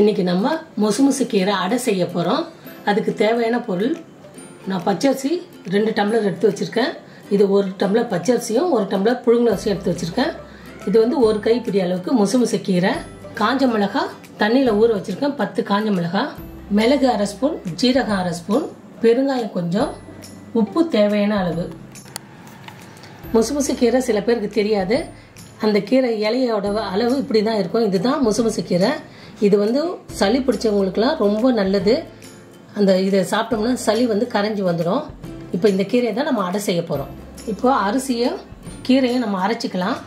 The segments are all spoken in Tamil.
இன்னைக்கு நம்ம முசுமுசு கீரை அடை செய்ய போகிறோம் அதுக்கு தேவையான பொருள் நான் பச்சரிசி ரெண்டு டம்ளர் எடுத்து வச்சுருக்கேன். இது ஒரு டம்ளர் பச்சரிசியும் ஒரு டம்ளர் புழுங்கல் அரிசியும் எடுத்து வச்சுருக்கேன். இது வந்து ஒரு கைப்பிடி அளவுக்கு முசுமுசு கீரை காஞ்ச மிளகா தண்ணியில் ஊற வச்சுருக்கேன் பத்து காஞ்ச மிளகா. மிளகு அரை ஸ்பூன் ஜீரகம் அரை ஸ்பூன் பெருங்காயம் கொஞ்சம் உப்பு தேவையான அளவு. முசுமுசு கீரை சில பேருக்கு தெரியாது. அந்த கீரை இலையோட அளவு இப்படி தான் இருக்கும். இதுதான் முசுமுசு கீரை இது வந்து சளி பிடிச்சவங்களுக்குலாம் ரொம்ப நல்லது. அந்த இதை சாப்பிட்டோம்னா சளி வந்து கரைஞ்சி வந்துடும். இப்போ இந்த கீரையை தான் நம்ம அடை செய்ய போகிறோம் இப்போ அரிசியும் கீரையும் நம்ம அரைச்சிக்கலாம்.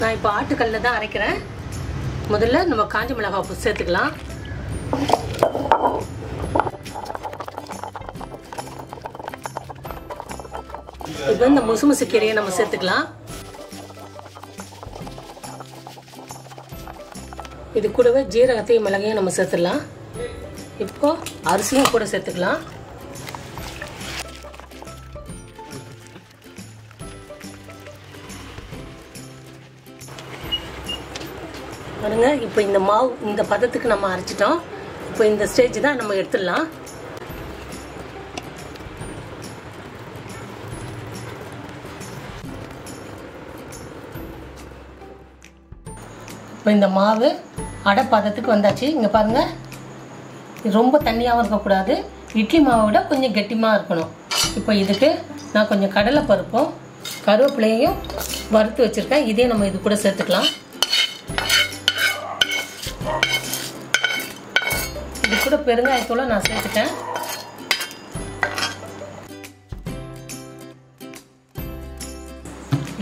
நான் இப்போ ஆட்டுக்கல்ல தான் அரைக்கிறேன். முதல்ல நம்ம காஞ்ச மிளகாய் சேர்த்துக்கலாம். இப்போ இந்த முசுமுசு கீரையை நம்ம சேர்த்துக்கலாம். இது கூடவே ஜீரகத்தையும் மிளகையும் நம்ம சேர்த்துடலாம். இப்போ அரிசியும் கூட சேர்த்துக்கலாம். பாருங்க இப்போ இந்த மாவு இந்த பதத்துக்கு நம்ம அரைச்சிட்டோம். இப்போ இந்த ஸ்டேஜ் தான் நம்ம எடுத்துடலாம். இப்போ இந்த மாவு அடை பதத்துக்கு வந்தாச்சு. இங்கே பாருங்க. ரொம்ப தண்ணியாகவும் இருக்கக்கூடாது. இட்லி மாவை விட கொஞ்சம் கெட்டிமாக இருக்கணும். இப்போ இதுக்கு நான் கொஞ்சம் கடலை பருப்பும் கருவேப்பிலையும் வறுத்து வச்சுருக்கேன். இதே நம்ம இது கூட சேர்த்துக்கலாம். இது கூட பெருங்காயத்தூளை நான் சேர்த்துட்டேன்.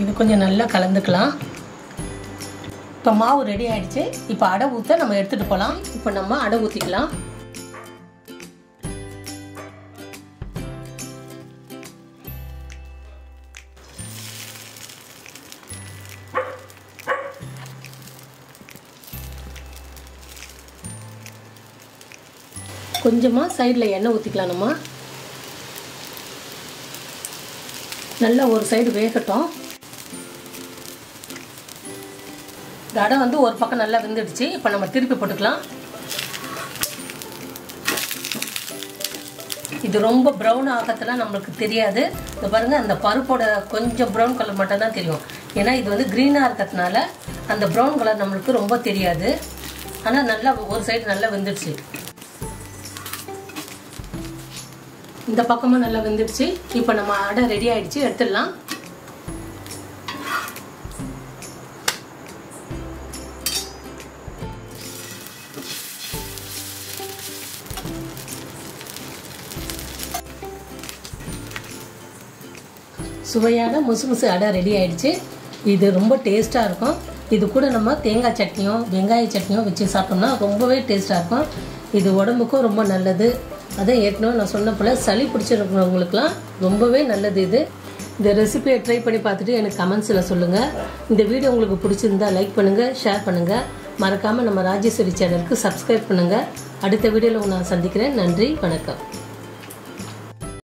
இது கொஞ்சம் நல்லா கலந்துக்கலாம். இப்போ மாவு ரெடி ஆயிடுச்சு. இப்போ அடை ஊற்ற நம்ம எடுத்துகிட்டு போகலாம் இப்போ நம்ம அடை ஊற்றிக்கலாம் கொஞ்சமாக சைடில் எண்ணெய் ஊற்றிக்கலாம் நம்ம. நல்லா ஒரு சைடு வேகட்டும். தடை அடை வந்து ஒரு பக்கம் நல்லா வெந்துடுச்சு. இப்போ நம்ம திருப்பி போட்டுக்கலாம். இது ரொம்ப ப்ரௌன் ஆகத்தெல்லாம் நம்மளுக்கு தெரியாது. இது பாருங்கள் அந்த பருப்போட கொஞ்சம் ப்ரௌன் கலர் மட்டும் தான் தெரியும். ஏன்னா இது வந்து க்ரீனாக இருக்கிறதுனால அந்த ப்ரௌன் கலர் நம்மளுக்கு ரொம்ப தெரியாது. ஆனால் நல்லா ஒரு சைடு நல்லா வெந்துடுச்சு. இந்த பக்கமும் நல்லா வெந்துடுச்சு. இப்போ நம்ம அடை ரெடி ஆகிடுச்சு எடுத்துடலாம். சுவையான முசுமுசு அடை ரெடி ஆயிடுச்சு. இது ரொம்ப டேஸ்ட்டாக இருக்கும். இது கூட நம்ம தேங்காய் சட்னியும் வெங்காய சட்னியும் வச்சு சாப்பிட்டோம்னா ரொம்பவே டேஸ்ட்டாக இருக்கும். இது உடம்புக்கும் ரொம்ப நல்லது. அதே ஏற்கனவே நான் சொன்ன போல் சளி பிடிச்சிருக்கிறவங்களுக்குலாம் ரொம்பவே நல்லது இது. இந்த ரெசிபியை ட்ரை பண்ணி பார்த்துட்டு எனக்கு கமெண்ட்ஸில் சொல்லுங்கள் இந்த வீடியோ உங்களுக்கு பிடிச்சிருந்தா லைக் பண்ணுங்கள் ஷேர் பண்ணுங்கள் மறக்காமல் நம்ம ராஜேஸ்வரி சேனலுக்கு சப்ஸ்கிரைப் பண்ணுங்கள் அடுத்த வீடியோவில் நான் சந்திக்கிறேன். நன்றி வணக்கம்.